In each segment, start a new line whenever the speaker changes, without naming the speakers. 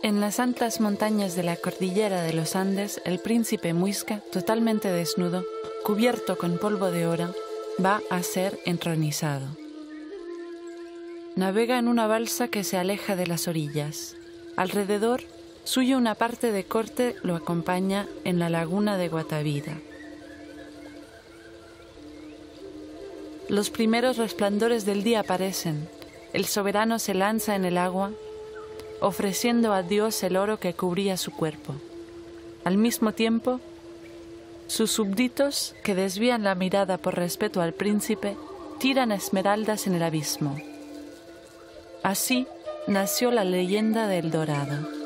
En las altas montañas de la cordillera de los Andes, el príncipe Muisca, totalmente desnudo, cubierto con polvo de oro, va a ser entronizado. Navega en una balsa que se aleja de las orillas. Alrededor suyo una parte de corte lo acompaña en la laguna de Guatavida. Los primeros resplandores del día aparecen. El soberano se lanza en el agua ofreciendo a Dios el oro que cubría su cuerpo. Al mismo tiempo, sus súbditos, que desvían la mirada por respeto al príncipe, tiran esmeraldas en el abismo. Así nació la leyenda del dorado.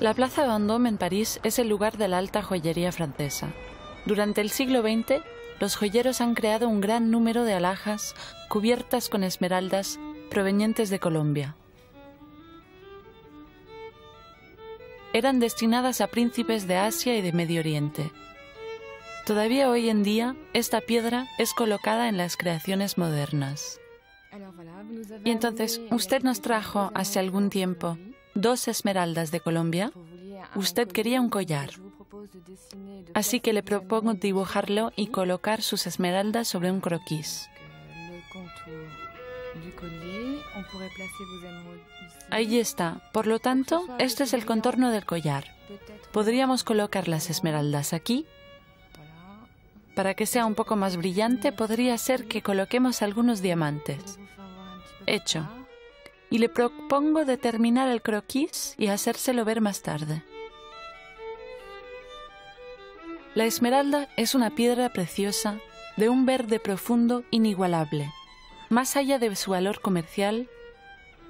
La Plaza Vendôme en París es el lugar de la alta joyería francesa. Durante el siglo XX, los joyeros han creado un gran número de alhajas cubiertas con esmeraldas provenientes de Colombia. Eran destinadas a príncipes de Asia y de Medio Oriente. Todavía hoy en día, esta piedra es colocada en las creaciones modernas. Y entonces, usted nos trajo hace algún tiempo dos esmeraldas de Colombia, usted quería un collar. Así que le propongo dibujarlo y colocar sus esmeraldas sobre un croquis. Ahí está. Por lo tanto, este es el contorno del collar. Podríamos colocar las esmeraldas aquí. Para que sea un poco más brillante, podría ser que coloquemos algunos diamantes. Hecho y le propongo determinar el croquis y hacérselo ver más tarde. La esmeralda es una piedra preciosa de un verde profundo inigualable. Más allá de su valor comercial,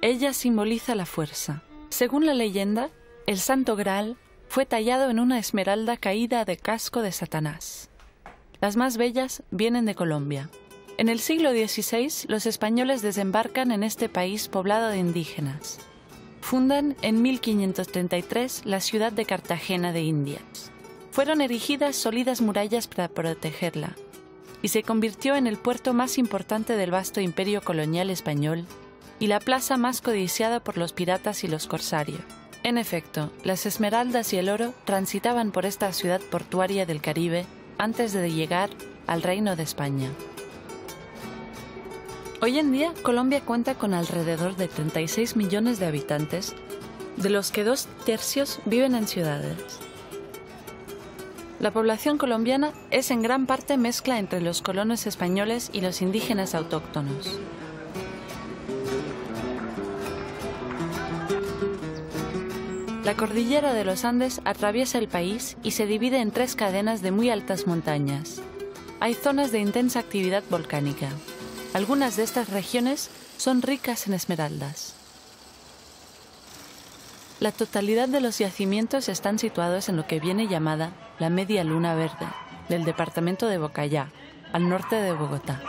ella simboliza la fuerza. Según la leyenda, el Santo Graal fue tallado en una esmeralda caída de casco de Satanás. Las más bellas vienen de Colombia. En el siglo XVI, los españoles desembarcan en este país poblado de indígenas. Fundan en 1533 la ciudad de Cartagena de Indias. Fueron erigidas sólidas murallas para protegerla y se convirtió en el puerto más importante del vasto imperio colonial español y la plaza más codiciada por los piratas y los corsarios. En efecto, las esmeraldas y el oro transitaban por esta ciudad portuaria del Caribe antes de llegar al Reino de España. Hoy en día, Colombia cuenta con alrededor de 36 millones de habitantes, de los que dos tercios viven en ciudades. La población colombiana es en gran parte mezcla entre los colonos españoles y los indígenas autóctonos. La cordillera de los Andes atraviesa el país y se divide en tres cadenas de muy altas montañas. Hay zonas de intensa actividad volcánica. Algunas de estas regiones son ricas en esmeraldas. La totalidad de los yacimientos están situados en lo que viene llamada la Media Luna Verde, del departamento de Bocayá, al norte de Bogotá.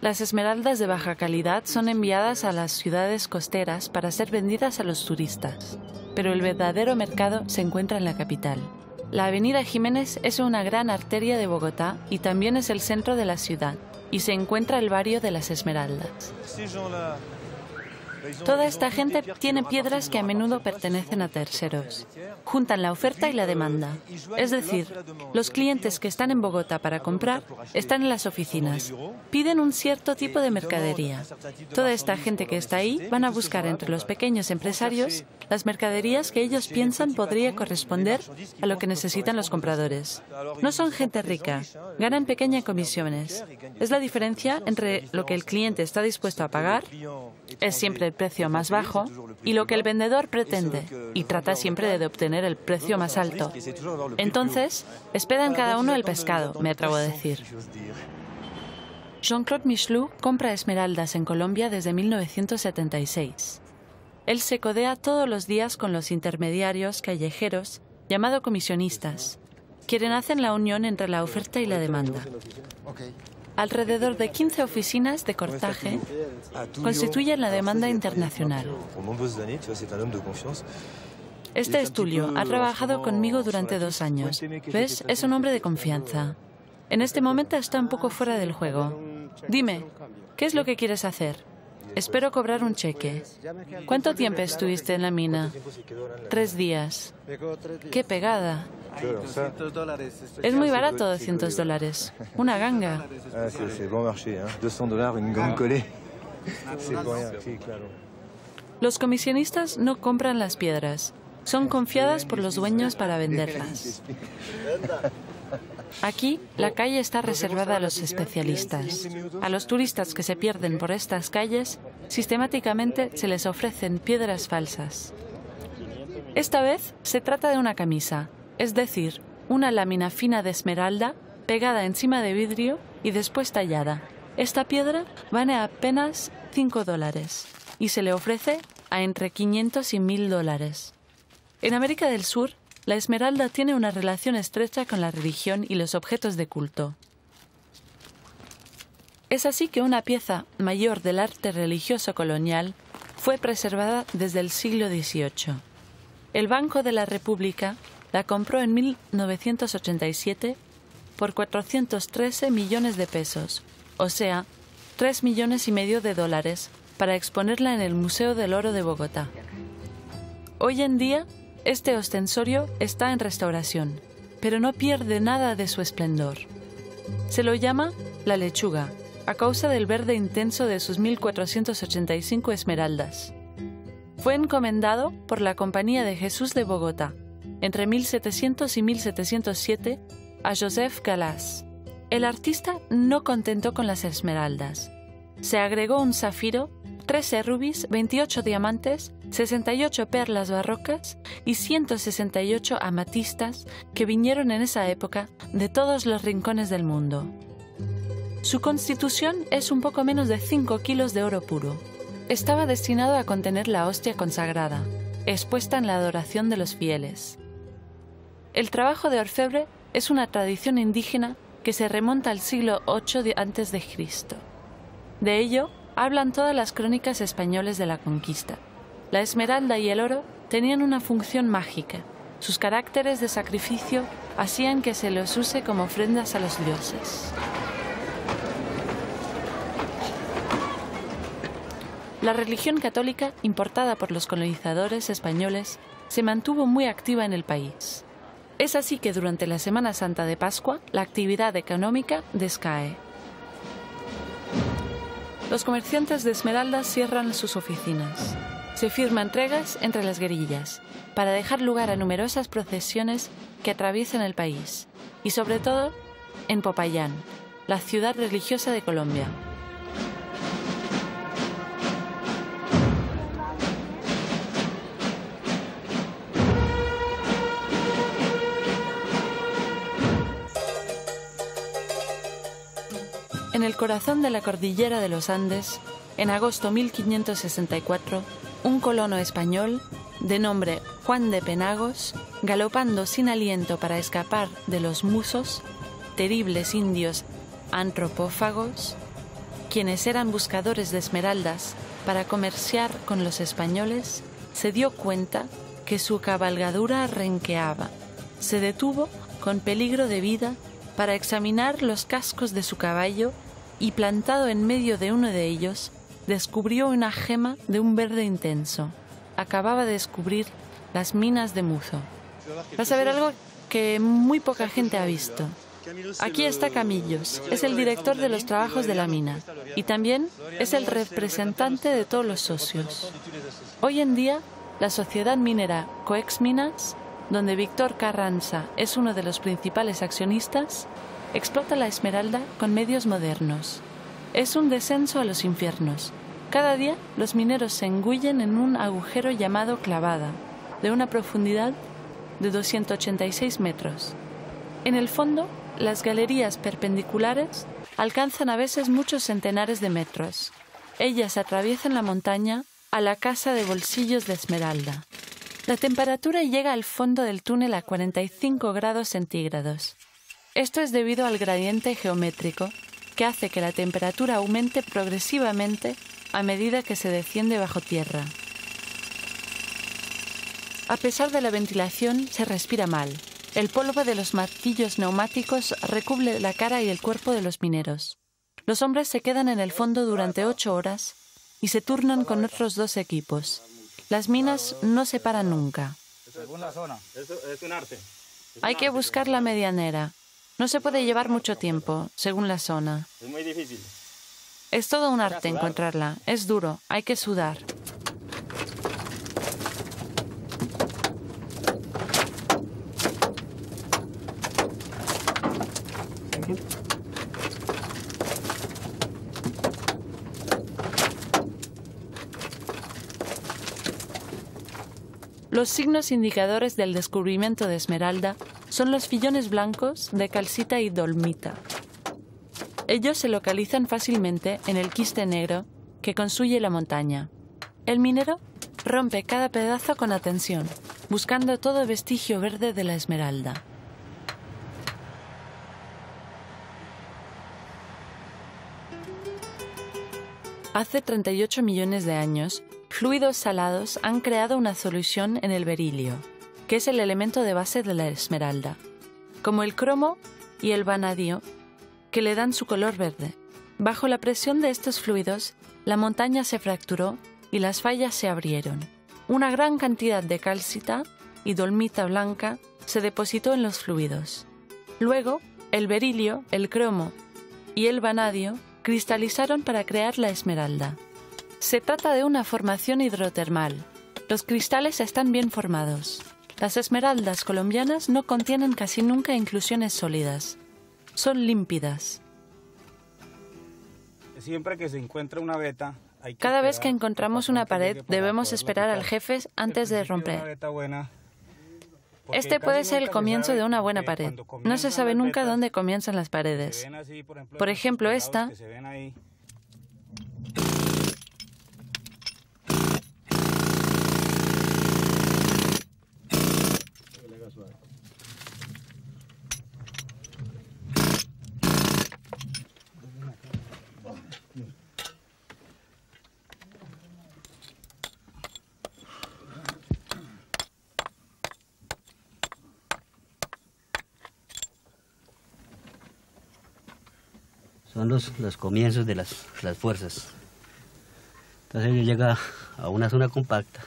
Las esmeraldas de baja calidad son enviadas a las ciudades costeras para ser vendidas a los turistas pero el verdadero mercado se encuentra en la capital. La Avenida Jiménez es una gran arteria de Bogotá y también es el centro de la ciudad, y se encuentra el barrio de las Esmeraldas. Toda esta gente tiene piedras que a menudo pertenecen a terceros. Juntan la oferta y la demanda. Es decir, los clientes que están en Bogotá para comprar están en las oficinas. Piden un cierto tipo de mercadería. Toda esta gente que está ahí van a buscar entre los pequeños empresarios las mercaderías que ellos piensan podría corresponder a lo que necesitan los compradores. No son gente rica, ganan pequeñas comisiones. Es la diferencia entre lo que el cliente está dispuesto a pagar, es siempre el precio más bajo, y lo que el vendedor pretende, y trata siempre de obtener el precio más alto. Entonces, esperan cada uno el pescado, me atrevo a decir. Jean-Claude Michelou compra esmeraldas en Colombia desde 1976. Él se codea todos los días con los intermediarios callejeros, llamado comisionistas, quienes hacen la unión entre la oferta y la demanda. Alrededor de 15 oficinas de cortaje constituyen la demanda internacional. Este es Tulio. Ha trabajado conmigo durante dos años. ¿Ves? Es un hombre de confianza. En este momento está un poco fuera del juego. Dime, ¿qué es lo que quieres hacer? Espero cobrar un cheque. ¿Cuánto tiempo estuviste en la mina? Tres días. ¡Qué pegada! Es muy barato, 200 dólares. Una ganga. Los comisionistas no compran las piedras. Son confiadas por los dueños para venderlas. Aquí la calle está reservada a los especialistas. A los turistas que se pierden por estas calles, sistemáticamente se les ofrecen piedras falsas. Esta vez se trata de una camisa, es decir, una lámina fina de esmeralda pegada encima de vidrio y después tallada. Esta piedra vale apenas 5 dólares y se le ofrece a entre 500 y 1000 dólares. En América del Sur, la esmeralda tiene una relación estrecha con la religión y los objetos de culto. Es así que una pieza mayor del arte religioso colonial fue preservada desde el siglo XVIII. El Banco de la República la compró en 1987 por 413 millones de pesos, o sea, 3 millones y medio de dólares, para exponerla en el Museo del Oro de Bogotá. Hoy en día este ostensorio está en restauración, pero no pierde nada de su esplendor. Se lo llama la lechuga, a causa del verde intenso de sus 1485 esmeraldas. Fue encomendado por la Compañía de Jesús de Bogotá, entre 1700 y 1707, a Joseph Galás. El artista no contentó con las esmeraldas. Se agregó un zafiro 13 rubis, 28 diamantes, 68 perlas barrocas y 168 amatistas que vinieron en esa época de todos los rincones del mundo. Su constitución es un poco menos de 5 kilos de oro puro. Estaba destinado a contener la hostia consagrada, expuesta en la adoración de los fieles. El trabajo de orfebre es una tradición indígena que se remonta al siglo VIII a.C. De ello hablan todas las crónicas españoles de la conquista. La esmeralda y el oro tenían una función mágica. Sus caracteres de sacrificio hacían que se los use como ofrendas a los dioses. La religión católica, importada por los colonizadores españoles, se mantuvo muy activa en el país. Es así que durante la Semana Santa de Pascua la actividad económica descae. Los comerciantes de esmeraldas cierran sus oficinas. Se firman entregas entre las guerrillas para dejar lugar a numerosas procesiones que atraviesan el país y sobre todo en Popayán, la ciudad religiosa de Colombia. El corazón de la cordillera de los Andes, en agosto 1564, un colono español, de nombre Juan de Penagos, galopando sin aliento para escapar de los musos, terribles indios antropófagos, quienes eran buscadores de esmeraldas para comerciar con los españoles, se dio cuenta que su cabalgadura renqueaba. Se detuvo con peligro de vida para examinar los cascos de su caballo y plantado en medio de uno de ellos, descubrió una gema de un verde intenso. Acababa de descubrir las minas de Muzo. Vas a ver algo que muy poca gente ha visto. Aquí está Camillos, es el director de los trabajos de la mina y también es el representante de todos los socios. Hoy en día, la sociedad minera Coex Minas, donde Víctor Carranza es uno de los principales accionistas, explota la esmeralda con medios modernos. Es un descenso a los infiernos. Cada día los mineros se engullen en un agujero llamado clavada, de una profundidad de 286 metros. En el fondo, las galerías perpendiculares alcanzan a veces muchos centenares de metros. Ellas atraviesan la montaña a la casa de bolsillos de esmeralda. La temperatura llega al fondo del túnel a 45 grados centígrados. Esto es debido al gradiente geométrico que hace que la temperatura aumente progresivamente a medida que se desciende bajo tierra. A pesar de la ventilación, se respira mal. El polvo de los martillos neumáticos recubre la cara y el cuerpo de los mineros. Los hombres se quedan en el fondo durante ocho horas y se turnan con otros dos equipos. Las minas no se paran nunca. Hay que buscar la medianera. No se puede llevar mucho tiempo, según la zona.
Es muy difícil.
Es todo un arte encontrarla. Es duro, hay que sudar. Los signos indicadores del descubrimiento de Esmeralda son los fillones blancos de calcita y dolmita. Ellos se localizan fácilmente en el quiste negro que construye la montaña. El minero rompe cada pedazo con atención, buscando todo vestigio verde de la esmeralda. Hace 38 millones de años, fluidos salados han creado una solución en el berilio, que es el elemento de base de la esmeralda, como el cromo y el vanadio, que le dan su color verde. Bajo la presión de estos fluidos, la montaña se fracturó y las fallas se abrieron. Una gran cantidad de calcita y dolmita blanca se depositó en los fluidos. Luego, el berilio, el cromo y el vanadio cristalizaron para crear la esmeralda. Se trata de una formación hidrotermal. Los cristales están bien formados. Las esmeraldas colombianas no contienen casi nunca inclusiones sólidas. Son límpidas.
Siempre que se encuentra una veta, hay que
Cada vez que encontramos una pared, debemos esperar al jefe antes de romper. Este puede ser el comienzo de una buena pared. No se sabe nunca dónde comienzan las paredes.
por ejemplo,
esta.
Son los, los comienzos de las, las fuerzas. Entonces él llega a una zona compacta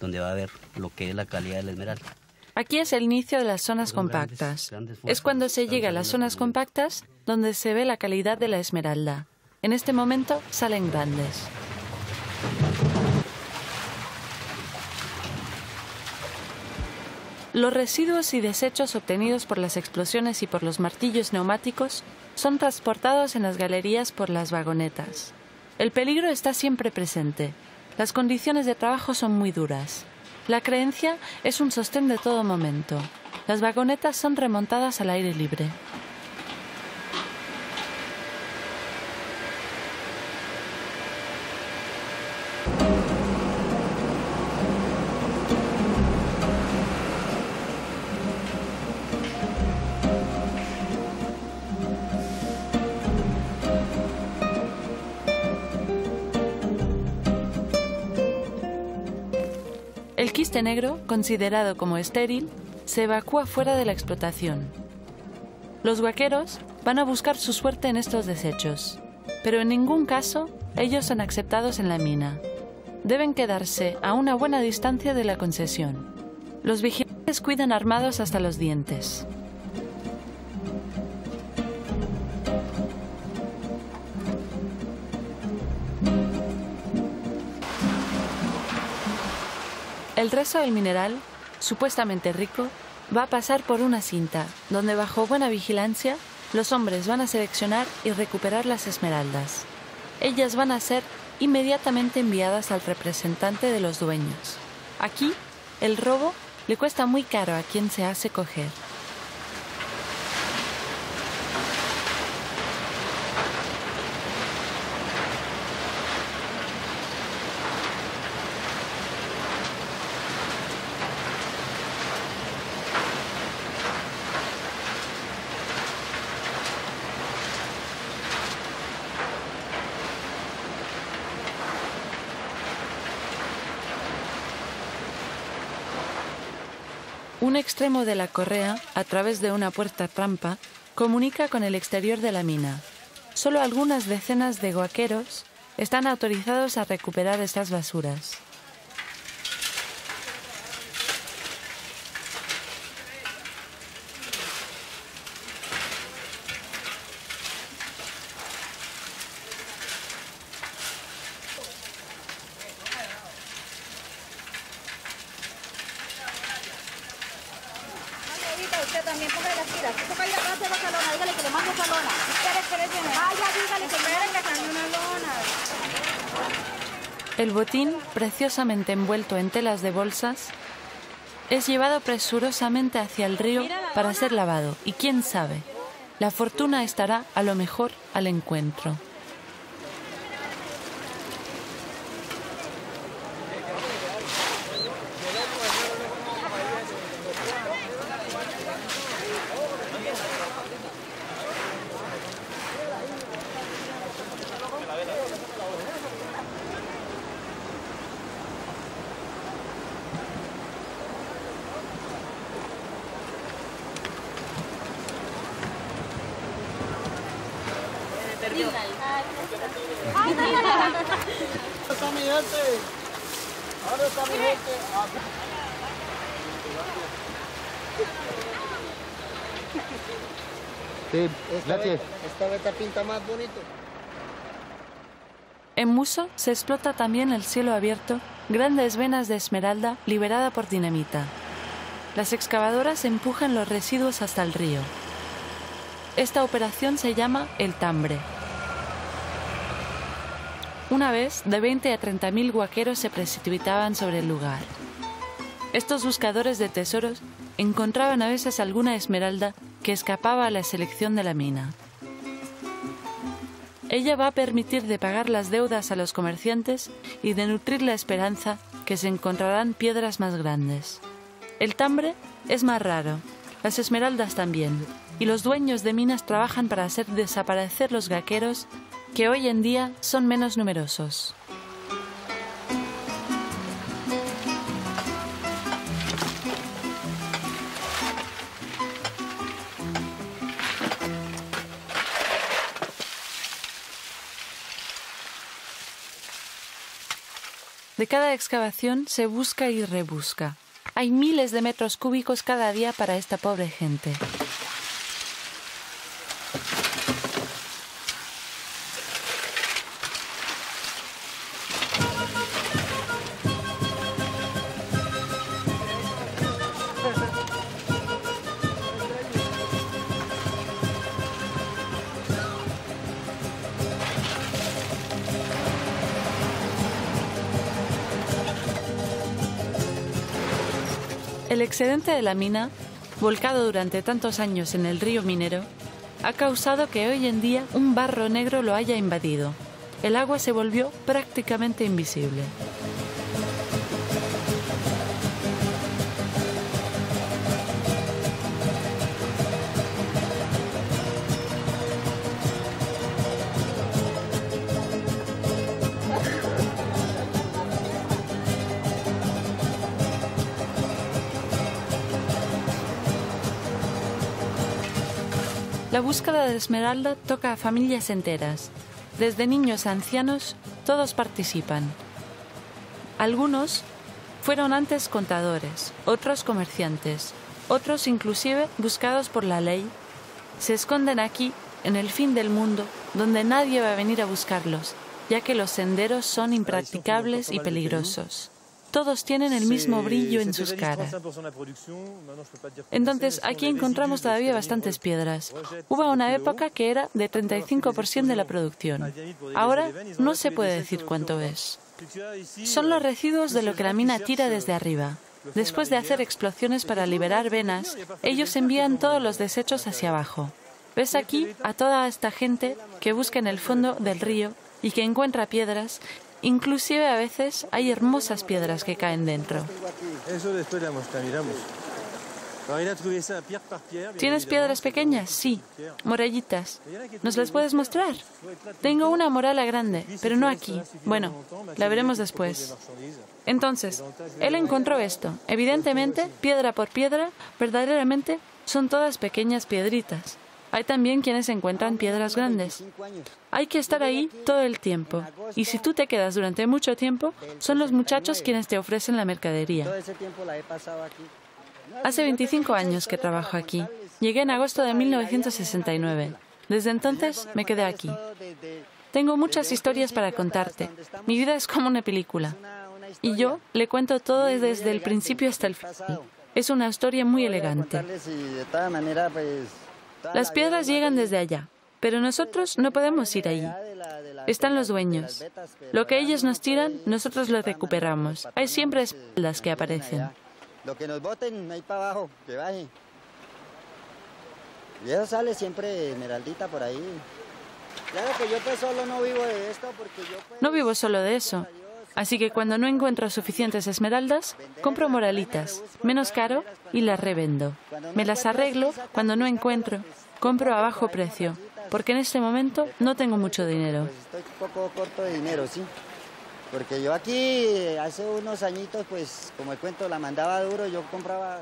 donde va a ver lo que es la calidad de la esmeralda.
Aquí es el inicio de las zonas
Son grandes-
compactas.
grandes
Es
fuerzas
cuando se llega a las zonas compactas donde se ve la calidad de la esmeralda. En este momento salen grandes. Los residuos y desechos obtenidos por las explosiones y por los martillos neumáticos son transportados en las galerías por las vagonetas. El peligro está siempre presente. Las condiciones de trabajo son muy duras. La creencia es un sostén de todo momento. Las vagonetas son remontadas al aire libre. Considerado como estéril, se evacúa fuera de la explotación. Los huaqueros van a buscar su suerte en estos desechos, pero en ningún caso ellos son aceptados en la mina. Deben quedarse a una buena distancia de la concesión. Los vigilantes cuidan armados hasta los dientes. El resto del mineral, supuestamente rico, va a pasar por una cinta, donde bajo buena vigilancia los hombres van a seleccionar y recuperar las esmeraldas. Ellas van a ser inmediatamente enviadas al representante de los dueños. Aquí, el robo le cuesta muy caro a quien se hace coger. Un extremo de la correa, a través de una puerta trampa, comunica con el exterior de la mina. Solo algunas decenas de guaqueros están autorizados a recuperar estas basuras.
usted también ponga las tiras. Usted vaya a hacer la lona, dígale que le mando esa lona. Espere, espere, vaya, dígale que me que sale una lona.
El envuelto en telas de bolsas, es llevado presurosamente hacia el río para ser lavado y quién sabe, la fortuna estará a lo mejor al encuentro.
Esta pinta más bonito.
En Muso se explota también el cielo abierto, grandes venas de esmeralda liberada por dinamita. Las excavadoras empujan los residuos hasta el río. Esta operación se llama el tambre. Una vez, de 20 a 30 mil guaqueros se precipitaban sobre el lugar. Estos buscadores de tesoros encontraban a veces alguna esmeralda que escapaba a la selección de la mina. Ella va a permitir de pagar las deudas a los comerciantes y de nutrir la esperanza que se encontrarán piedras más grandes. El tambre es más raro, las esmeraldas también, y los dueños de minas trabajan para hacer desaparecer los gaqueros que hoy en día son menos numerosos. De cada excavación se busca y rebusca. Hay miles de metros cúbicos cada día para esta pobre gente. Excedente de la mina, volcado durante tantos años en el río minero, ha causado que hoy en día un barro negro lo haya invadido. El agua se volvió prácticamente invisible. La búsqueda de esmeralda toca a familias enteras. Desde niños a ancianos, todos participan. Algunos fueron antes contadores, otros comerciantes, otros inclusive buscados por la ley. Se esconden aquí, en el fin del mundo, donde nadie va a venir a buscarlos, ya que los senderos son impracticables y peligrosos todos tienen el mismo brillo en sus caras. Entonces, aquí encontramos todavía bastantes piedras. Hubo una época que era de 35% de la producción. Ahora no se puede decir cuánto es. Son los residuos de lo que la mina tira desde arriba. Después de hacer explosiones para liberar venas, ellos envían todos los desechos hacia abajo. Ves aquí a toda esta gente que busca en el fondo del río y que encuentra piedras Inclusive a veces hay hermosas piedras que caen dentro.
Eso después la miramos.
¿Tienes piedras pequeñas? Sí. Morallitas. ¿Nos las puedes mostrar? Tengo una morala grande, pero no aquí. Bueno, la veremos después. Entonces, él encontró esto. Evidentemente, piedra por piedra, verdaderamente, son todas pequeñas piedritas. Hay también quienes encuentran piedras grandes. Hay que estar ahí todo el tiempo. Y si tú te quedas durante mucho tiempo, son los muchachos quienes te ofrecen la mercadería. Hace 25 años que trabajo aquí. Llegué en agosto de 1969. Desde entonces me quedé aquí. Tengo muchas historias para contarte. Mi vida es como una película. Y yo le cuento todo desde el principio hasta el final. Es una historia muy elegante. Las
la
piedras llegan desde allá, pero nosotros no podemos ir allí. Están los dueños. Lo que ellos
no
nos tiran, nosotros lo recuperamos. Hay siempre espaldas que aparecen.
Lo que nos boten ahí para abajo, que baje. Y eso sale siempre esmeraldita por ahí. Claro que yo pues solo no vivo de esto porque yo pues...
No vivo solo de eso. Así que cuando no encuentro suficientes esmeraldas, compro moralitas, menos caro, y las revendo. Me las arreglo cuando no encuentro, compro a bajo precio, porque en este momento no tengo mucho dinero.
Pues estoy un poco corto de dinero, sí. Porque yo aquí hace unos añitos, pues como el cuento la mandaba duro, yo compraba...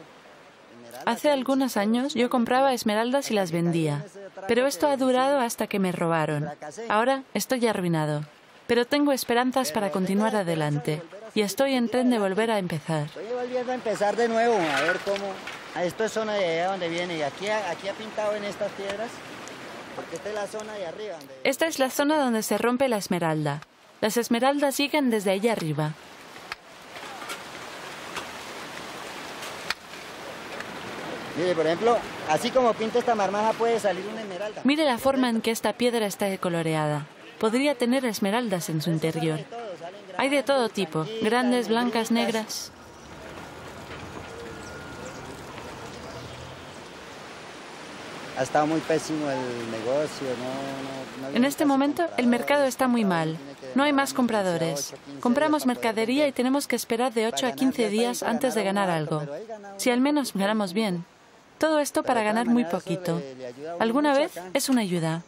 Hace algunos años yo compraba esmeraldas y las vendía, pero esto ha durado hasta que me robaron. Ahora estoy arruinado, pero tengo esperanzas para continuar adelante y estoy en tren de volver a empezar.
Estoy volviendo a empezar de nuevo, a ver cómo... Esto es zona de allá donde viene, y aquí, aquí ha pintado en estas piedras, porque esta es la zona de arriba. Donde...
Esta es la zona donde se rompe la esmeralda. Las esmeraldas llegan desde allá arriba.
Mire, por ejemplo, así como pinta esta marmaja puede salir una esmeralda.
Mire la forma en que esta piedra está coloreada. Podría tener esmeraldas en su interior. Hay de todo tipo, grandes, blancas, negras.
Ha estado muy pésimo el negocio, no... no- no
En este momento el mercado está muy mal. No hay más compradores.
18, 15
Compramos mercadería y tenemos que esperar de 8 a 15 días antes de ganar algo. Si al menos ganamos bien. Todo esto para ganar muy poquito. Alguna vez es una ayuda.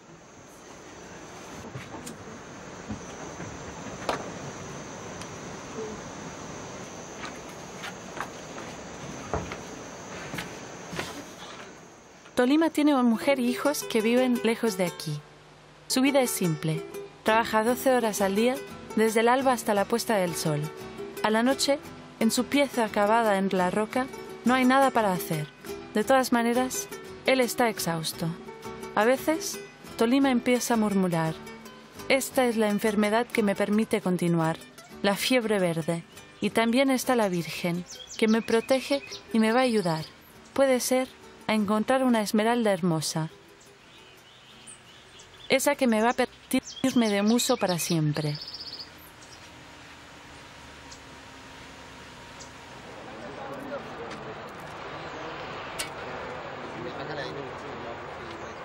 Tolima tiene una mujer y hijos que viven lejos de aquí. Su vida es simple. Trabaja 12 horas al día, desde el alba hasta la puesta del sol. A la noche, en su pieza acabada en la roca, no hay nada para hacer. De todas maneras, él está exhausto. A veces, Tolima empieza a murmurar. Esta es la enfermedad que me permite continuar, la fiebre verde. Y también está la Virgen, que me protege y me va a ayudar. Puede ser a encontrar una esmeralda hermosa. Esa que me va a permitirme de muso para siempre.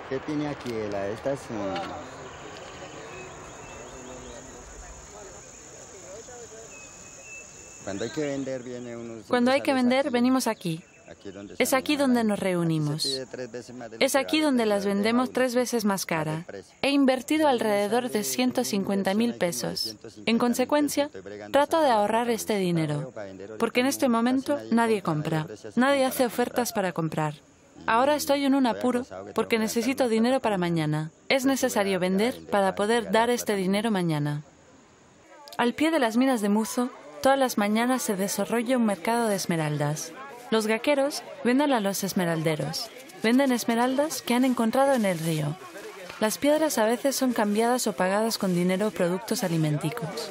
¿Qué tiene aquí? La estas... Cuando hay que vender viene uno... siempre
Cuando hay que vender,
aquí.
venimos aquí.
Es
aquí donde nos reunimos. Es aquí donde las vendemos tres veces más cara. He invertido alrededor de
una
150 mil pesos.
150
En consecuencia, trato de ahorrar este dinero, porque en este momento nadie
compra,
nadie hace ofertas para comprar. Ahora estoy en un apuro porque necesito dinero para mañana. Es necesario vender para poder dar este dinero mañana. Al pie de las minas de Muzo, todas las mañanas se desarrolla un mercado de esmeraldas. Los gaqueros venden a los esmeralderos. Venden esmeraldas que han encontrado en el río. Las piedras a veces son cambiadas o pagadas con dinero o productos alimenticos.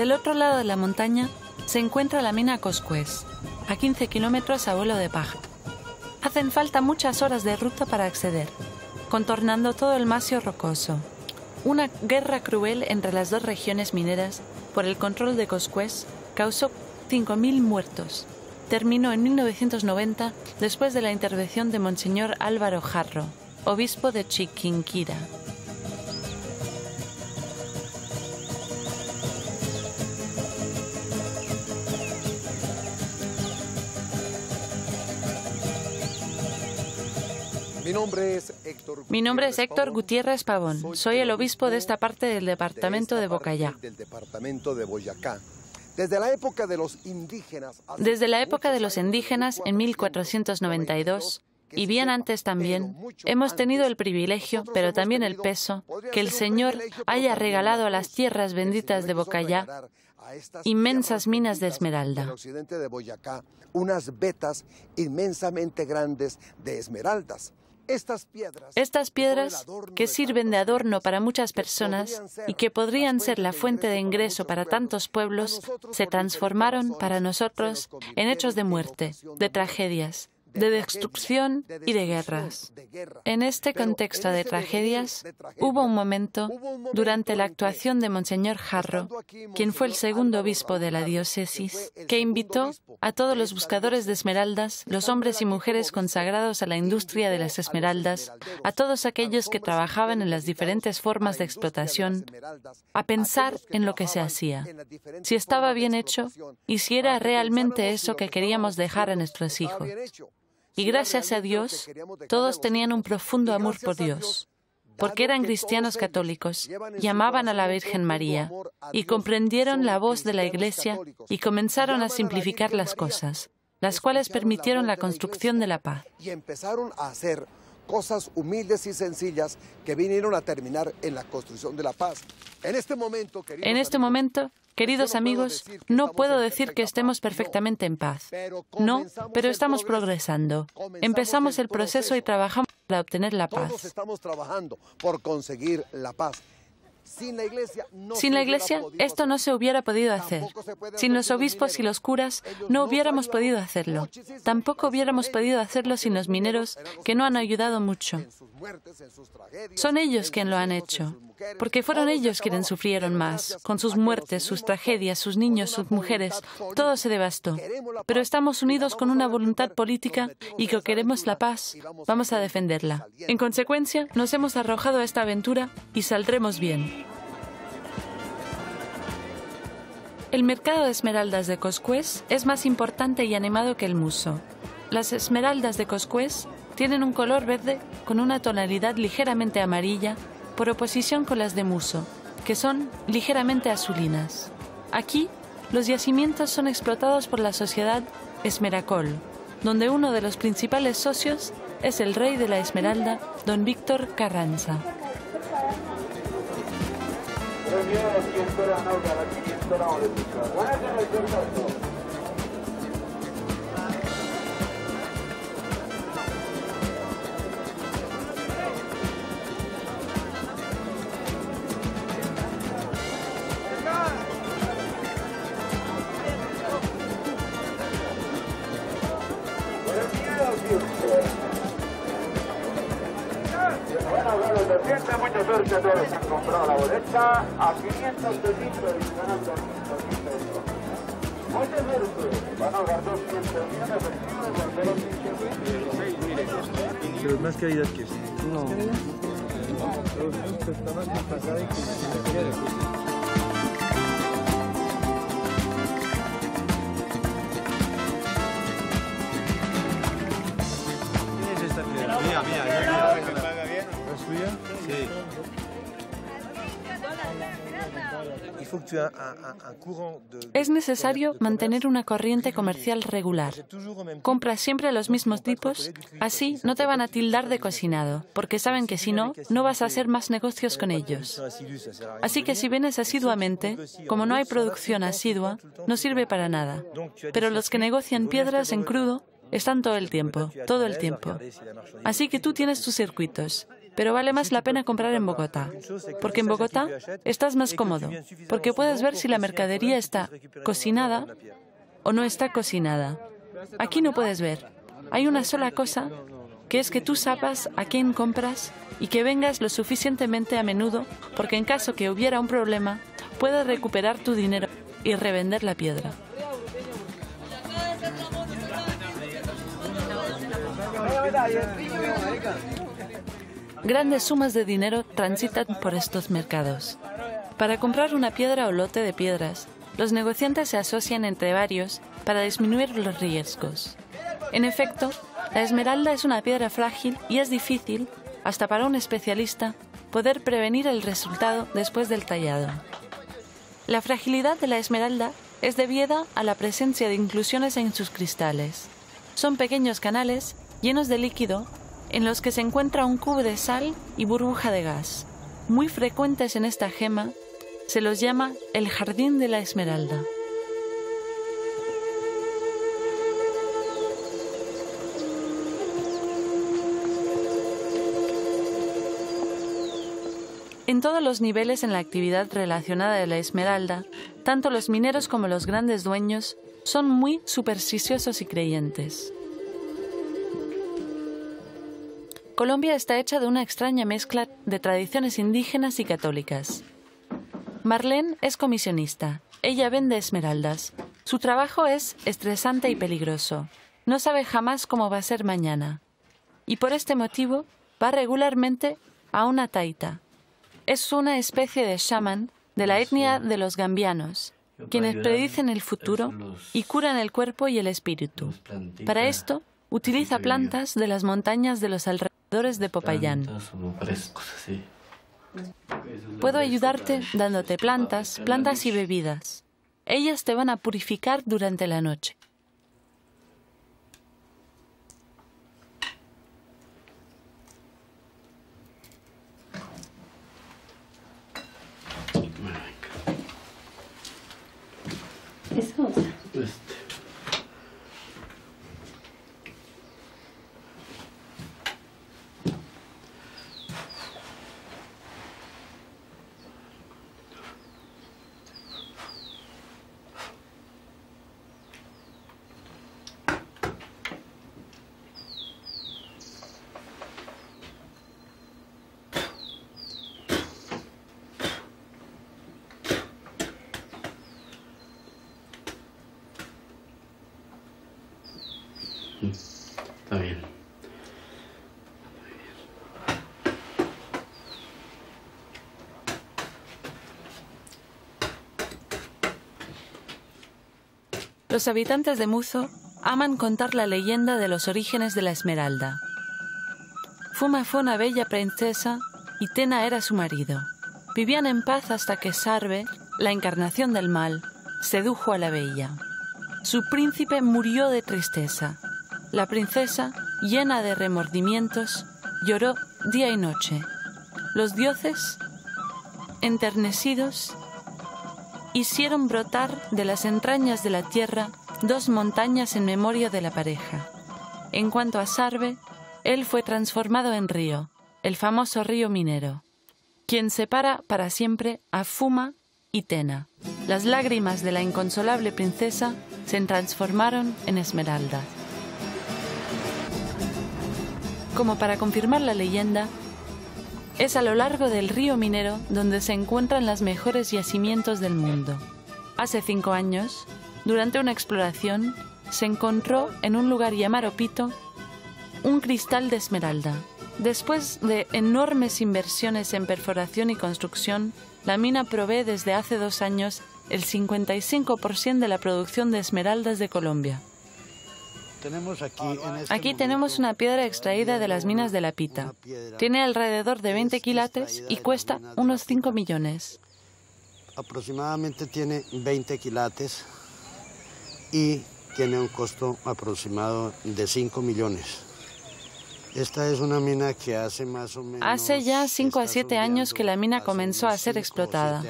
Del otro lado de la montaña se encuentra la mina Coscués, a 15 kilómetros a vuelo de paja. Hacen falta muchas horas de ruta para acceder, contornando todo el masio rocoso. Una guerra cruel entre las dos regiones mineras por el control de Coscués causó 5.000 muertos. Terminó en 1990 después de la intervención de Monseñor Álvaro Jarro, obispo de Chiquinquira.
Mi nombre es Héctor
Mi nombre es Héctor Gutiérrez Pavón. Soy el obispo de esta parte del departamento de Bocayá.
Del departamento de Boyacá. Desde la época de los indígenas. hace
Desde la época de los
muchos
indígenas,
años,
en 1492, y bien antes también, hemos tenido el privilegio, pero también el peso, que el Señor haya regalado a las tierras benditas de Bocayá inmensas minas de esmeralda.
Del occidente de Boyacá, unas vetas inmensamente grandes de esmeraldas. Estas piedras,
Estas piedras, que sirven de adorno para muchas personas y que podrían ser la fuente de ingreso para tantos pueblos, se transformaron para nosotros en hechos de muerte, de tragedias, de destrucción y de guerras. En este contexto de tragedias, hubo un momento durante la actuación de Monseñor Jarro, quien fue el segundo obispo de la diócesis, que invitó a todos los buscadores de esmeraldas, los hombres y mujeres consagrados a la industria de las esmeraldas, a todos aquellos que trabajaban en las diferentes formas de explotación, a pensar en lo que se hacía, si estaba bien hecho y si era realmente eso que queríamos dejar a nuestros hijos. Y gracias a Dios, todos tenían un profundo amor por Dios, porque eran cristianos católicos y amaban a la Virgen María, y comprendieron la voz de la Iglesia y comenzaron a simplificar las cosas, las cuales permitieron la construcción de la paz.
Y empezaron a hacer cosas humildes y sencillas que vinieron a terminar en la construcción de la paz. En este momento, queridos
En este
amigos,
momento, queridos amigos, no puedo decir que estemos perfectamente en paz. No, pero estamos progresando. Empezamos el proceso y trabajamos para obtener la
Todos
paz.
estamos trabajando por conseguir la paz. Sin la iglesia, no
Sin
se
la
hubiera
Iglesia,
podido
esto no se hubiera podido hacer. Sin los obispos y los curas, no hubiéramos podido hacerlo. Tampoco hubiéramos podido hacerlo sin los mineros, que no han ayudado mucho. Son ellos
en
quienes lo han hecho, porque fueron ellos quienes sufrieron más, con sus muertes, sus tragedias, sus niños, sus mujeres, todo se devastó. Pero estamos unidos con una voluntad política y que queremos la paz,
vamos
a defenderla. En consecuencia, nos hemos arrojado a esta aventura y saldremos bien. El mercado de esmeraldas de Coscués es más importante y animado que el muso. Las esmeraldas de Coscués tienen un color verde con una tonalidad ligeramente amarilla por oposición con las de muso, que son ligeramente azulinas. Aquí, los yacimientos son explotados por la sociedad Esmeracol, donde uno de los principales socios es el rey de la esmeralda, don Víctor Carranza.
Bueno, lo siento, mucha suerte a todos los que han comprado la boleta a 500 pesitos y ganan 200 mil pesos. Mucha suerte, van a ganar 200 mil efectivos por cero
Pero más caídas que sí. No. ¿Quién Es
necesario mantener una corriente comercial regular. Compra siempre los mismos tipos, así no te van a tildar de cocinado, porque saben que si no, no vas a hacer más negocios con ellos. Así que si vienes asiduamente, como no hay producción asidua, no sirve para nada. Pero los que negocian piedras en crudo están todo el tiempo, todo el tiempo. Así que tú tienes tus circuitos, pero vale más la pena comprar en Bogotá, porque en Bogotá estás más cómodo, porque puedes ver si la mercadería está cocinada o no está cocinada. Aquí no puedes ver. Hay una sola cosa, que es que tú sepas a quién compras y que vengas lo suficientemente a menudo, porque en caso que hubiera un problema, puedes recuperar tu dinero y revender la piedra. Grandes sumas de dinero transitan por estos mercados. Para comprar una piedra o lote de piedras, los negociantes se asocian entre varios para disminuir los riesgos. En efecto, la esmeralda es una piedra frágil y es difícil, hasta para un especialista, poder prevenir el resultado después del tallado. La fragilidad de la esmeralda es debida a la presencia de inclusiones en sus cristales. Son pequeños canales llenos de líquido en los que se encuentra un cubo de sal y burbuja de gas. Muy frecuentes en esta gema, se los llama el jardín de la esmeralda. En todos los niveles en la actividad relacionada de la esmeralda, tanto los mineros como los grandes dueños son muy supersticiosos y creyentes. Colombia está hecha de una extraña mezcla de tradiciones indígenas y católicas. Marlene es comisionista. Ella vende esmeraldas. Su trabajo es estresante y peligroso. No sabe jamás cómo va a ser mañana. Y por este motivo va regularmente a una taita. Es una especie de shaman de la etnia de los gambianos, quienes predicen el futuro y curan el cuerpo y el espíritu. Para esto, utiliza plantas de las montañas de los alrededores de Popayán. Puedo ayudarte dándote plantas, plantas y bebidas. Ellas te van a purificar durante la noche.
Está bien.
Los habitantes de Muzo aman contar la leyenda de los orígenes de la Esmeralda. Fuma fue una bella princesa y Tena era su marido. Vivían en paz hasta que Sarve, la encarnación del mal, sedujo a la bella. Su príncipe murió de tristeza. La princesa, llena de remordimientos, lloró día y noche. Los dioses, enternecidos, hicieron brotar de las entrañas de la tierra dos montañas en memoria de la pareja. En cuanto a Sarve, él fue transformado en río, el famoso río minero, quien separa para siempre a Fuma y Tena. Las lágrimas de la inconsolable princesa se transformaron en esmeraldas. Como para confirmar la leyenda, es a lo largo del río minero donde se encuentran los mejores yacimientos del mundo. Hace cinco años, durante una exploración, se encontró en un lugar llamado Pito un cristal de esmeralda. Después de enormes inversiones en perforación y construcción, la mina provee desde hace dos años el 55% de la producción de esmeraldas de Colombia.
Tenemos aquí, en este
Aquí tenemos una piedra extraída de las minas de la Pita. Tiene alrededor de 20 quilates y cuesta unos 5 millones.
aproximadamente tiene 20 quilates y tiene un costo aproximado de 5 millones. Esta es una mina que hace más o menos...
Hace ya 5 a 7 años que la mina comenzó a ser explotada.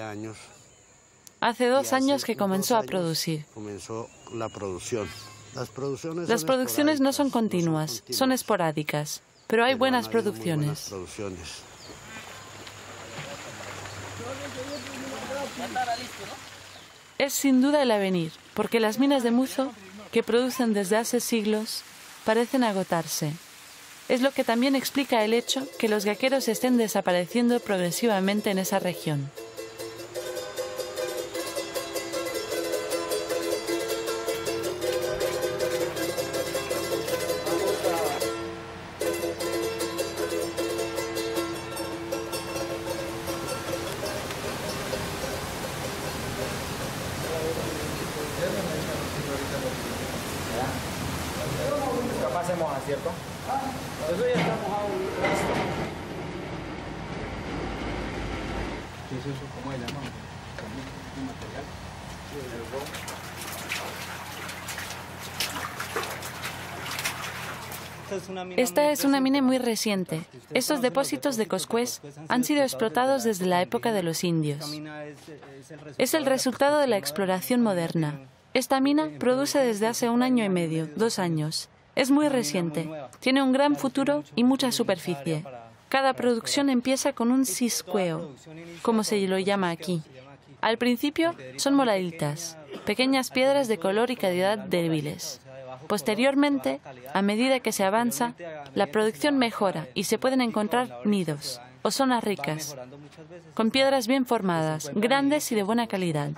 Hace dos años que comenzó a producir.
Comenzó la producción. Las producciones,
Las producciones no son continuas, son esporádicas, pero hay buenas producciones. Es sin duda el avenir, porque las minas de Muzo, que producen desde hace siglos, parecen agotarse. Es lo que también explica el hecho que los gaqueros estén desapareciendo progresivamente en esa región. Esta es una mina muy reciente. Estos depósitos de coscués han sido explotados desde la época de los indios. Es el resultado de la exploración moderna. Esta mina produce desde hace un año y medio, dos años. Es muy reciente. Tiene un gran futuro y mucha superficie. Cada producción empieza con un ciscueo, como se lo llama aquí. Al principio son moraditas, pequeñas piedras de color y calidad débiles. Posteriormente, a medida que se avanza, la producción mejora y se pueden encontrar nidos o zonas ricas, con piedras bien formadas, grandes y de buena calidad,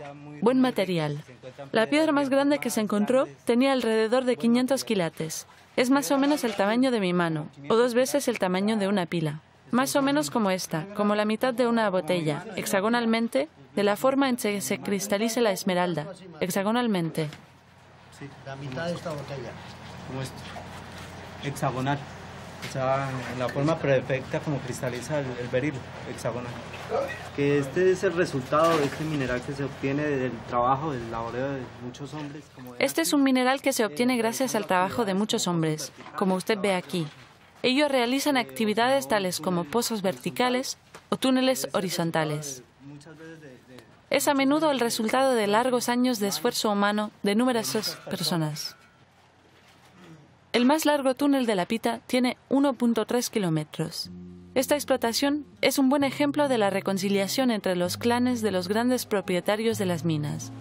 buen material. La piedra más grande que se encontró tenía alrededor de 500 quilates. Es más o menos el tamaño de mi mano, o dos veces el tamaño de una pila. Más o menos como esta, como la mitad de una botella, hexagonalmente, de la forma en que se cristaliza la esmeralda, hexagonalmente
la mitad de esta botella.
Como esto, hexagonal. O sea, en la forma perfecta como cristaliza el, el berilo, hexagonal. Que este es el resultado de este mineral que se obtiene del trabajo, del laboreo de muchos hombres.
este es un mineral que se obtiene gracias al trabajo de muchos hombres, como usted ve aquí. Ellos realizan actividades tales como pozos verticales o túneles horizontales es a menudo el resultado de largos años de esfuerzo humano de numerosas personas. El más largo túnel de la Pita tiene 1.3 kilómetros. Esta explotación es un buen ejemplo de la reconciliación entre los clanes de los grandes propietarios de las minas.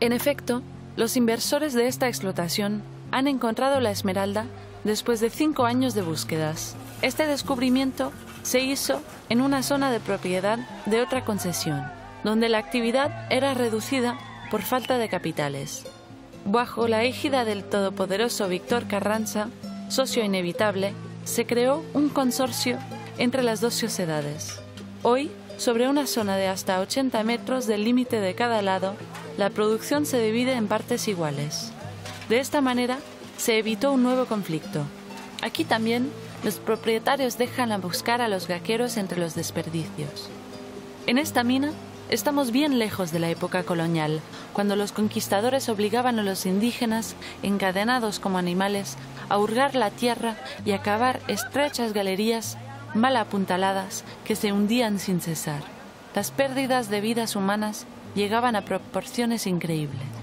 En efecto, los inversores de esta explotación han encontrado la esmeralda después de cinco años de búsquedas. Este descubrimiento se hizo en una zona de propiedad de otra concesión donde la actividad era reducida por falta de capitales. Bajo la égida del todopoderoso Víctor Carranza, socio inevitable, se creó un consorcio entre las dos sociedades. Hoy, sobre una zona de hasta 80 metros del límite de cada lado, la producción se divide en partes iguales. De esta manera, se evitó un nuevo conflicto. Aquí también, los propietarios dejan a buscar a los gaqueros entre los desperdicios. En esta mina Estamos bien lejos de la época colonial, cuando los conquistadores obligaban a los indígenas, encadenados como animales, hurgar la tierra y a cavar estrechas galerías mal apuntaladas que se hundían sin cesar. Las pérdidas de vidas humanas llegaban a proporciones increíbles.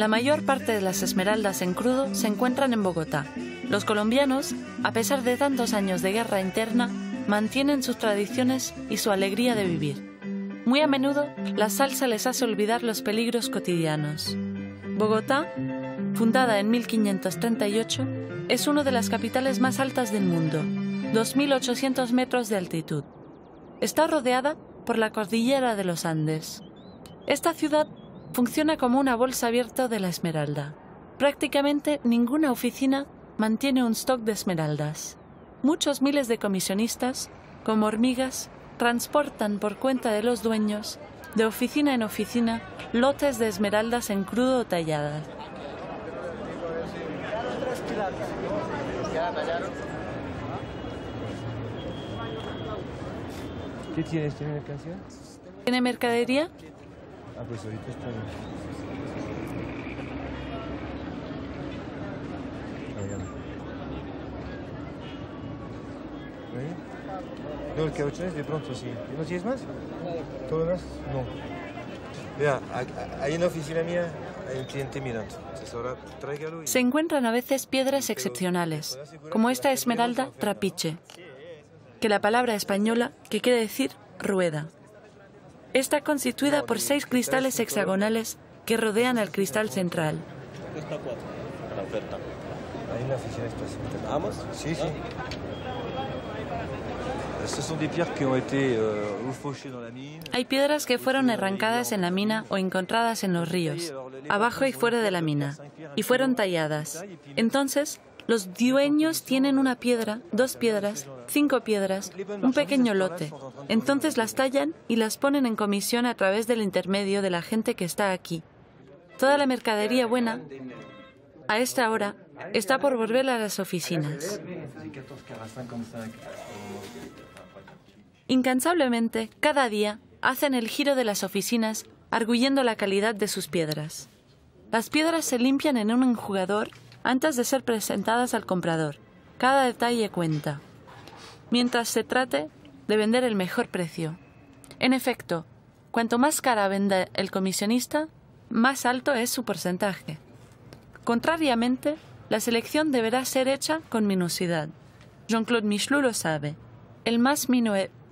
La mayor parte de las esmeraldas en crudo se encuentran en Bogotá. Los colombianos, a pesar de tantos años de guerra interna, mantienen sus tradiciones y su alegría de vivir. Muy a menudo, la salsa les hace olvidar los peligros cotidianos. Bogotá, fundada en 1538, es una de las capitales más altas del mundo, 2.800 metros de altitud. Está rodeada por la cordillera de los Andes. Esta ciudad funciona como una bolsa abierta de la esmeralda. Prácticamente ninguna oficina mantiene un stock de esmeraldas. muchos miles de comisionistas, como hormigas, transportan por cuenta de los dueños, de oficina en oficina, lotes de esmeraldas en crudo o talladas.
¿Qué tienes? ¿Tiene mercancía?
¿Tiene mercadería?
Ah, pues ahorita está bien. No, el cabochones de pronto sí. ¿No tienes más? ¿Todo demás? No. Vea, a- a- ahí en la oficina mía hay un cliente mirando.
Se encuentran a veces piedras excepcionales, como esta esmeralda trapiche, que la palabra española que quiere decir rueda. Está constituida por seis cristales hexagonales que rodean al cristal central.
Mine.
Hay piedras que fueron arrancadas en la mina o encontradas en los ríos, abajo y fuera de la mina, y fueron talladas. Entonces, los dueños tienen una piedra, dos piedras, cinco piedras, un pequeño lote. Entonces las tallan y las ponen en comisión a través del intermedio de la gente que está aquí. Toda la mercadería buena, a esta hora, está por volver a las oficinas. Incansablemente, cada día, hacen el giro de las oficinas, arguyendo la calidad de sus piedras. Las piedras se limpian en un enjugador antes de ser presentadas al comprador. Cada detalle cuenta. Mientras se trate de vender el mejor precio. En efecto, cuanto más cara vende el comisionista, más alto es su porcentaje. Contrariamente, la selección deberá ser hecha con minucidad. Jean-Claude Michelou lo sabe. El más,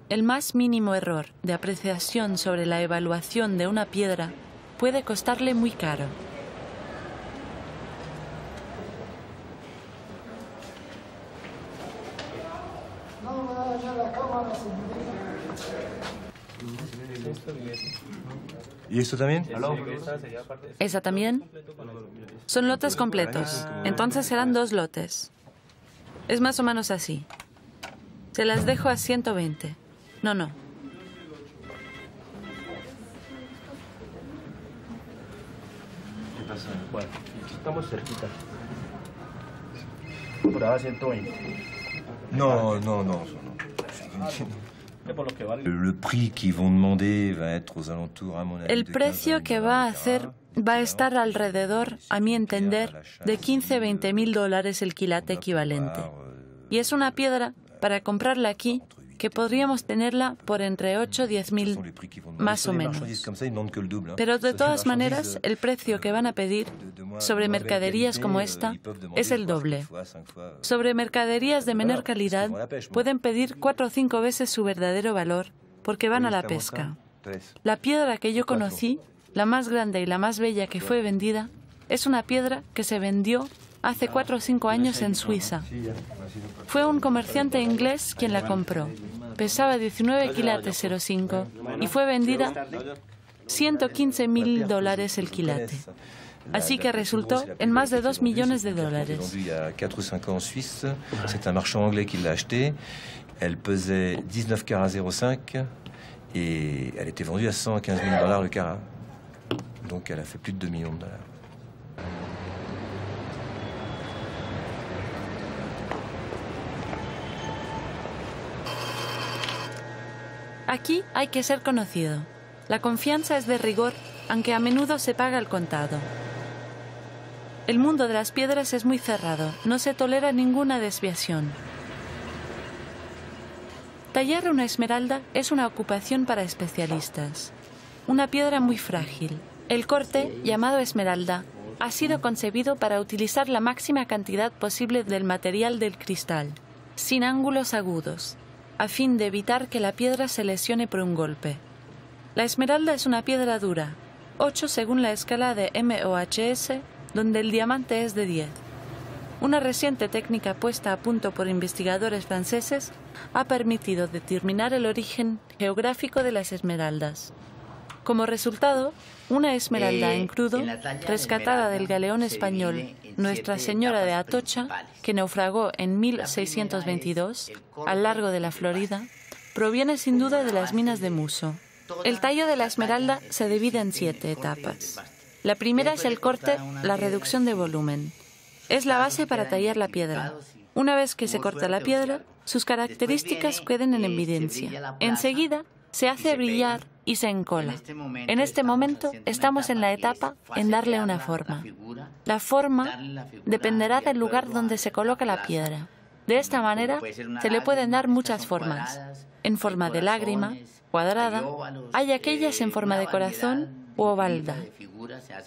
el más mínimo error de apreciación sobre la evaluación de una piedra puede costarle muy caro.
¿Y esto también?
¿Esa también? Son lotes completos, entonces serán dos lotes. Es más o menos así. Se las dejo a 120. No, no.
¿Qué pasa? Bueno, estamos cerquita. Por ahora 120. No, no, no.
Le prix qu'ils vont demander va être aux alentours, à mon avis,
El precio que va a hacer va a estar alrededor, a mi entender, de 15-20 mil dólares el quilate equivalente. Y es una piedra, para comprarla aquí, que podríamos tenerla por entre 8 y 10 mil, más o menos. Pero de todas maneras, el precio que van a pedir sobre mercaderías como esta es el doble. Sobre mercaderías de menor calidad pueden pedir cuatro o cinco veces su verdadero valor porque van a la pesca. La piedra que yo conocí, la más grande y la más bella que fue vendida, es una piedra que se vendió hace cuatro o cinco años en Suiza. Fue un comerciante inglés quien la compró. Pesaba 19 quilates 05 y fue vendida 115 mil dólares el quilate. Así que resultó en más de 2 millones de dólares.
Vendue il y a 4 ou 5 ans en Suisse. C'est un marchand anglais qui l'a acheté. Elle pesait 19 carats 0,5 et elle était vendue à 115 000 dollars le carat. Donc elle a fait plus de 2 millions de dollars.
Aquí hay que ser conocido. La confianza es de rigor, aunque a menudo se paga al contado. El mundo de las piedras es muy cerrado, no se tolera ninguna desviación. Tallar una esmeralda es una ocupación para especialistas. Una piedra muy frágil. El corte, llamado esmeralda, ha sido concebido para utilizar la máxima cantidad posible del material del cristal, sin ángulos agudos, a fin de evitar que la piedra se lesione por un golpe. La esmeralda es una piedra dura, 8 según la escala de MOHS, donde el diamante es de 10. Una reciente técnica puesta a punto por investigadores franceses ha permitido determinar el origen geográfico de las esmeraldas. Como resultado, una esmeralda
Eh,
en crudo, rescatada del galeón español Nuestra Señora de Atocha, que naufragó en 1622 al largo de la Florida, proviene sin duda de las minas de Muso. El tallo de la esmeralda se divide en siete etapas. La primera es el corte, la reducción de volumen. Es la base para tallar la piedra. Una vez que se corta la piedra, sus características quedan en evidencia. Enseguida, se hace brillar y se encola. En este momento estamos en la etapa en darle una forma. La forma dependerá del lugar donde se coloca la piedra. De esta manera se le pueden dar muchas formas. En forma de lágrima, cuadrada, hay aquellas en forma de corazón u ovalda.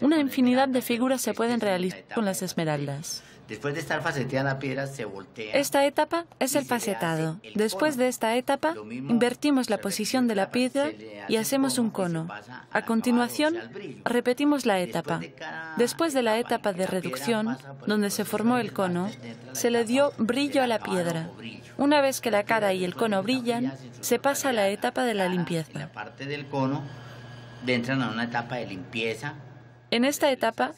Una infinidad de figuras se pueden realizar con las esmeraldas.
Después de estar faceteada la piedra, se voltea.
Esta etapa es el facetado. Después de esta etapa, invertimos la posición de la piedra y hacemos un cono. A continuación, repetimos la etapa. Después de la etapa de reducción, donde se formó el cono, se le dio brillo a la piedra. Una vez que la cara y el cono brillan, se pasa a la etapa de la limpieza.
Entran a una etapa de limpieza.
En esta etapa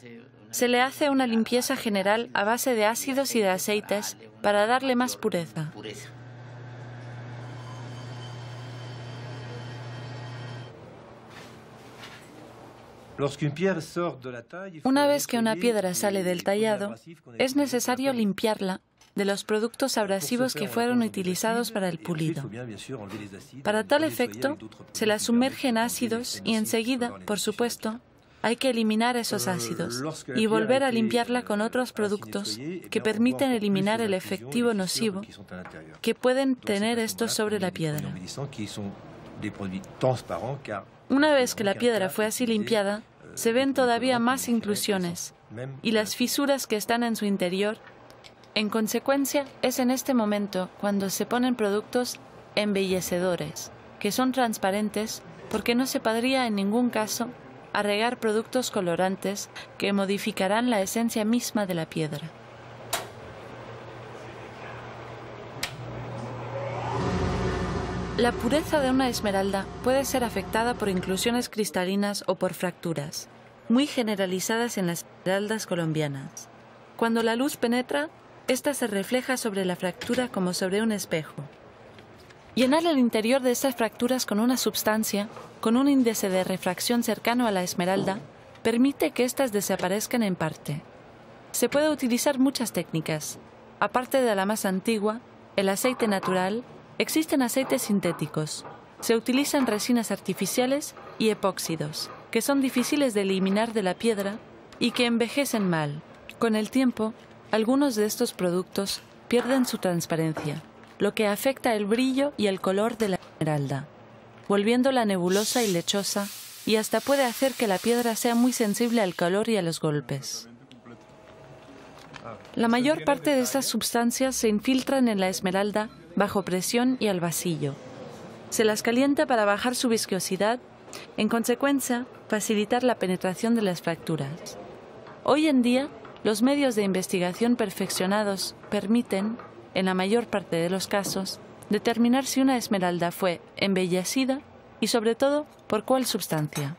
se le hace una limpieza general a base de ácidos y de aceites para darle más pureza.
pureza.
Una vez que una piedra sale del tallado, es necesario limpiarla de los productos abrasivos que fueron utilizados para el pulido. Para tal efecto, se la sumerge en ácidos y enseguida, por supuesto, hay que eliminar esos ácidos y volver a limpiarla con otros productos que permiten eliminar el efectivo nocivo que pueden tener estos sobre la piedra. Una vez que la piedra fue así limpiada, se ven todavía más inclusiones y las fisuras que están en su interior. En consecuencia, es en este momento cuando se ponen productos embellecedores, que son transparentes porque no se podría en ningún caso agregar productos colorantes que modificarán la esencia misma de la piedra. La pureza de una esmeralda puede ser afectada por inclusiones cristalinas o por fracturas, muy generalizadas en las esmeraldas colombianas. Cuando la luz penetra, ésta se refleja sobre la fractura como sobre un espejo. Llenar el interior de estas fracturas con una sustancia, con un índice de refracción cercano a la esmeralda, permite que éstas desaparezcan en parte. Se puede utilizar muchas técnicas. Aparte de la más antigua, el aceite natural, existen aceites sintéticos. Se utilizan resinas artificiales y epóxidos, que son difíciles de eliminar de la piedra y que envejecen mal. Con el tiempo, algunos de estos productos pierden su transparencia, lo que afecta el brillo y el color de la esmeralda, volviéndola nebulosa y lechosa, y hasta puede hacer que la piedra sea muy sensible al calor y a los golpes. La mayor parte de estas sustancias se infiltran en la esmeralda bajo presión y al vasillo. Se las calienta para bajar su viscosidad, en consecuencia, facilitar la penetración de las fracturas. Hoy en día, los medios de investigación perfeccionados permiten, en la mayor parte de los casos, determinar si una esmeralda fue embellecida y sobre todo por cuál sustancia.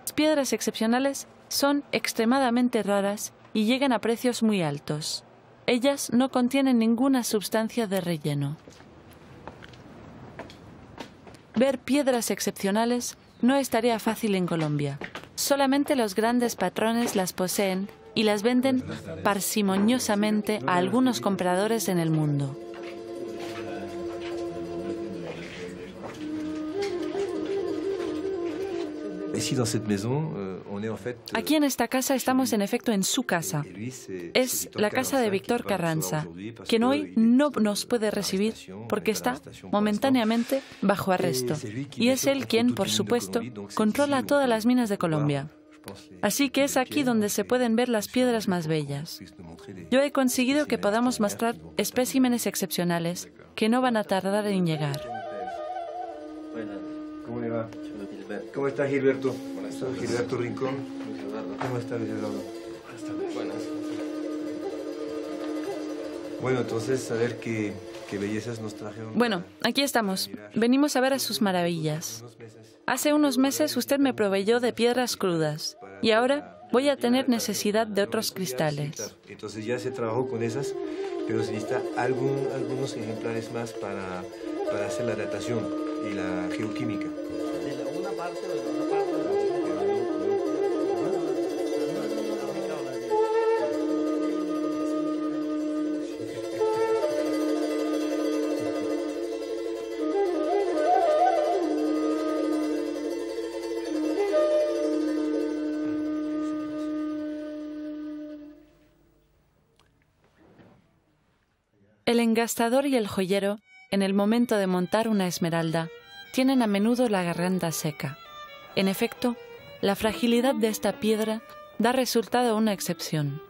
Las piedras excepcionales son extremadamente raras y llegan a precios muy altos. Ellas no contienen ninguna sustancia de relleno. Ver piedras excepcionales no es tarea fácil en Colombia. Solamente los grandes patrones las poseen y las venden parsimoniosamente a algunos compradores en el mundo. Aquí en esta casa estamos en efecto en su casa. Es la casa de Víctor Carranza, quien hoy no nos puede recibir porque está momentáneamente bajo arresto. Y es él quien, por supuesto, controla todas las minas de Colombia. Así que es aquí donde se pueden ver las piedras más bellas. Yo he conseguido que podamos mostrar especímenes excepcionales que no van a tardar en llegar.
¿Cómo le va? ¿Cómo está Gilberto? Gilberto Rincón. ¿Cómo está Luis Eduardo? Bueno, entonces a ver qué, qué bellezas nos trajeron.
Bueno, aquí estamos. Venimos a ver a sus maravillas. Hace unos meses usted me proveyó de piedras crudas y ahora voy a tener necesidad de otros cristales.
Entonces ya se trabajó con esas, pero se necesita algún, algunos ejemplares más para, para hacer la datación y la geoquímica.
El engastador y el joyero, en el momento de montar una esmeralda, tienen a menudo la garganta seca. En efecto, la fragilidad de esta piedra da resultado a una excepción.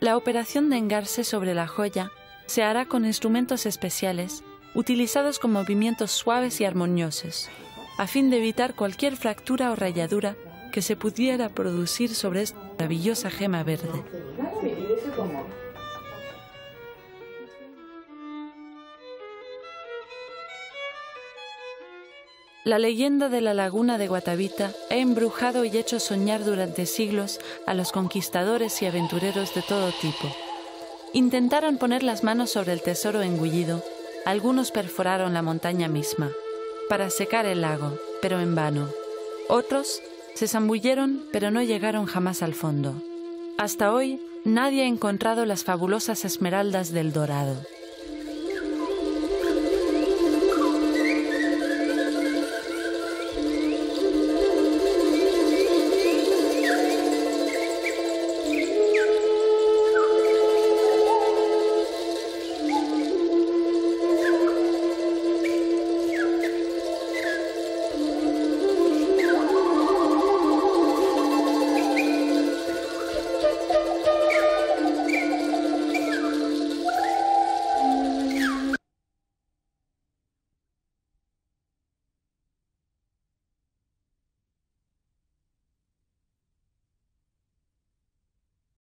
La operación de engarse sobre la joya se hará con instrumentos especiales utilizados con movimientos suaves y armoniosos, a fin de evitar cualquier fractura o rayadura que se pudiera producir sobre esta maravillosa gema verde. La leyenda de la laguna de Guatavita ha embrujado y hecho soñar durante siglos a los conquistadores y aventureros de todo tipo. Intentaron poner las manos sobre el tesoro engullido, algunos perforaron la montaña misma, para secar el lago, pero en vano. Otros se zambulleron, pero no llegaron jamás al fondo. Hasta hoy, nadie ha encontrado las fabulosas esmeraldas del Dorado.